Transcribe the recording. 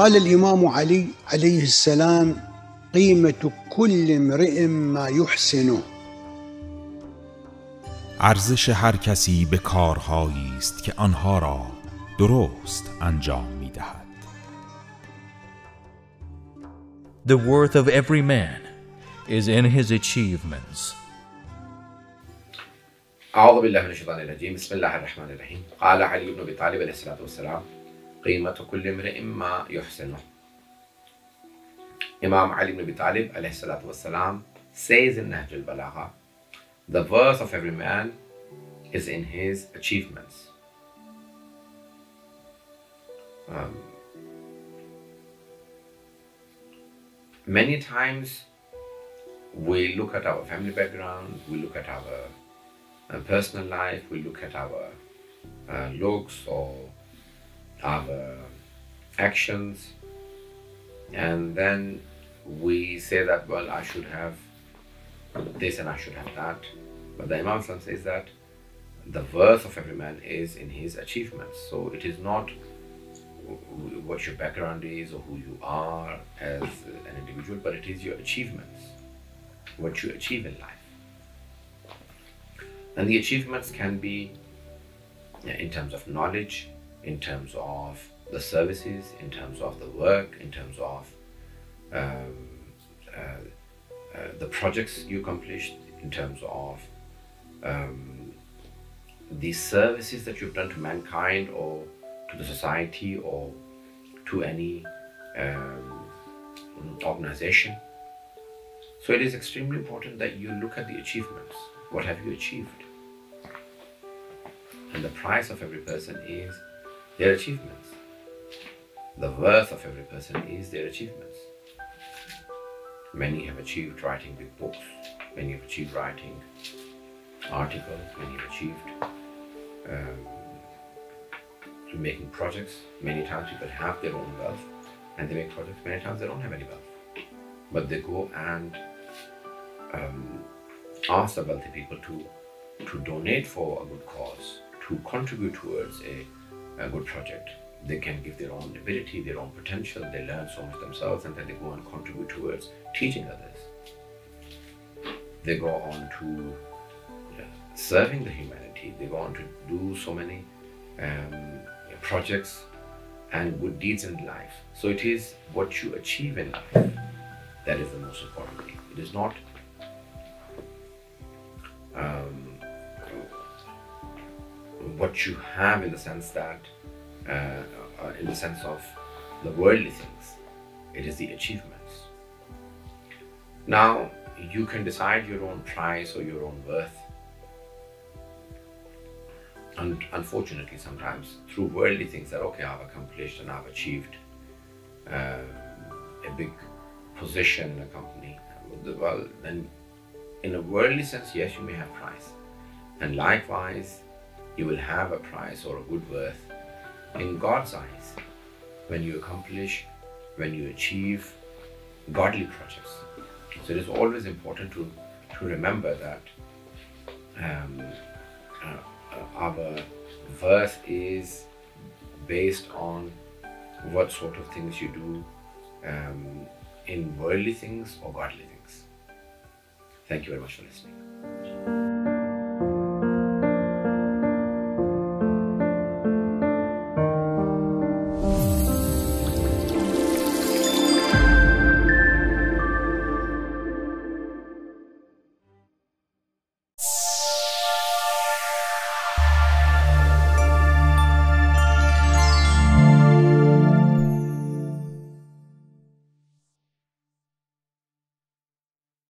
قال الإمام علي عليه السلام قيمة كل امرئ ما يحسنه. ارزش هر کسی به کارهایی است که آنها را درست انجام می دهد. The worth of every man is in his achievements. أعوذ بالله من الشيطان الرجيم بسم الله الرحمن الرحيم قال علي بن أبي طالب عليه الصلاة والسلام قيمة كل امرئ ما يحسنه Imam Ali ibn Abi Talib عليه الصلاة والسلام says in Nahj al-Balagha the worth of every man is in his achievements. Um, many times we look at our family background we look at our uh, personal life, we look at our uh, looks or our actions, and then we say that, well, I should have this and I should have that. But the Imam says that the worth of every man is in his achievements. So it is not what your background is or who you are as an individual, but it is your achievements, what you achieve in life. And the achievements can be in terms of knowledge, in terms of the services, in terms of the work, in terms of um, uh, the projects you accomplished, in terms of um, the services that you've done to mankind or to the society or to any um, organization. So it is extremely important that you look at the achievements. What have you achieved? And the price of every person is their achievements. The worth of every person is their achievements. Many have achieved writing big books, many have achieved writing articles, many have achieved um, making projects. Many times people have their own wealth and they make projects, many times they don't have any wealth. But they go and um, ask the wealthy people to, to donate for a good cause, to contribute towards a, a good project. They can give their own ability, their own potential, they learn so much themselves, and then they go and contribute towards teaching others. They go on to serving the humanity, they go on to do so many um, projects and good deeds in life. So it is what you achieve in life that is the most important thing. It is not um, what you have in the sense that, uh, uh, in the sense of the worldly things, it is the achievements. Now, you can decide your own price or your own worth. And unfortunately, sometimes through worldly things that, okay, I've accomplished and I've achieved um, a big position in a company. Well, then in a worldly sense, yes, you may have price. And likewise, you will have a price or a good worth in God's eyes when you accomplish, when you achieve godly projects. So it is always important to, to remember that um, uh, our verse is based on what sort of things you do um, in worldly things or godly things. Thank you very much for listening.